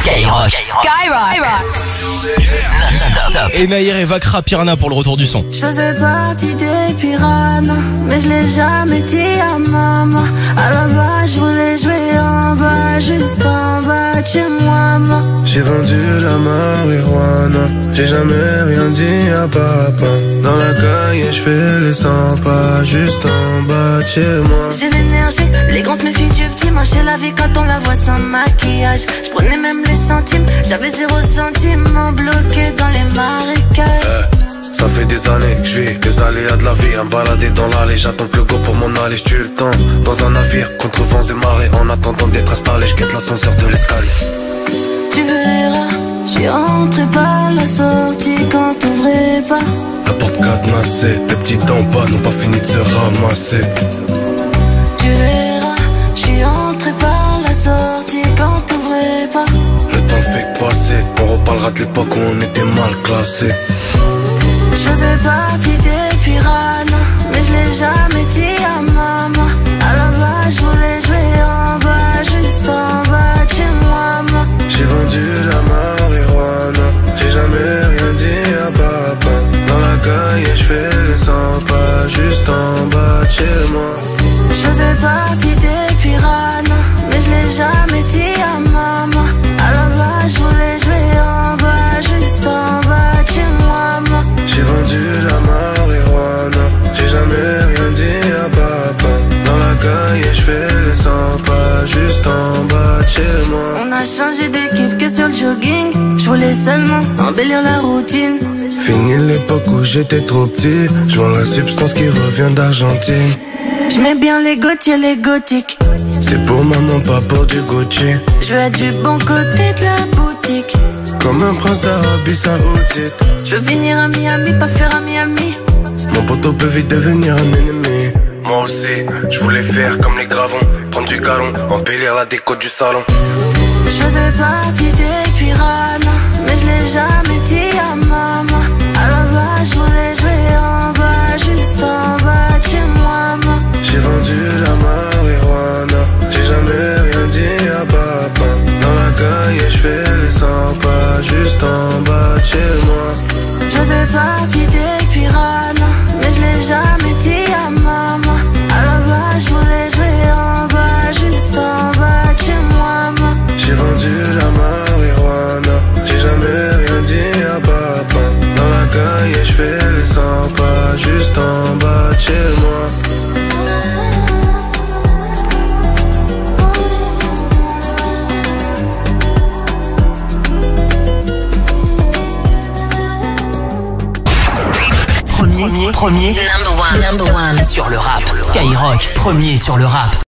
Skyrock. Skyrock. Non-stop. Et Naïr et Vakra Piranha pour le retour du son. Je faisais partie des piranhas, mais je l'ai jamais dit à maman. J'ai vendu la marijuana, j'ai jamais rien dit à papa. Dans la caille, je fais les 100 pas, juste en bas de chez moi. J'ai l'énergie, les grosses méfient du petit. Marché la vie quand on la voit sans maquillage. Je prenais même les centimes, j'avais zéro centime bloqué dans les marécages. Ça fait des années que je vis. Les aléas de la vie. À me balader dans l'allée, j'attends que le go pour m'en aller. Je le temps dans un navire contre vents et marées. En attendant d'être installé, je quitte l'ascenseur de l'escalier Tu verras, je suis rentré par la sortie quand t'ouvrais pas. La porte cadenassée, les petits en bas n'ont pas fini de se ramasser Tu verras, je suis entré par la sortie quand t'ouvrais pas. Le temps fait passer, on reparlera de l'époque où on était mal classés Je faisais partie des piranhas, mais je l'ai jamais dit à maman. Juste en bas de chez moi Je faisais partie des piranhas, mais je l'ai jamais dit à maman. À la base, je voulais jouer en bas, juste en bas de chez moi. J'ai vendu la marijuana, j'ai jamais rien dit à papa Dans la caille, je fais les 100 pas, juste en bas de chez moi On a changé d'équipe que sur le jogging. Je voulais seulement embellir la routine. Fini l'époque où j'étais trop petit, je vends la substance qui revient d'Argentine Je mets bien les gautiers, les gothiques. C'est pour maman, pas pour du Gucci Je veux être du bon côté de la boutique. Comme un prince d'Arabie Saoudite Je veux venir à Miami, pas faire à Miami. Mon poteau peut vite devenir un ennemi. Moi aussi, je voulais faire comme les gravons, prendre du galon, embellir la déco du salon. Je faisais partie des piranhas, partie des piranhas, mais je l'ai jamais dit Premier, premier, number one, number one sur le rap. Skyrock, premier sur le rap.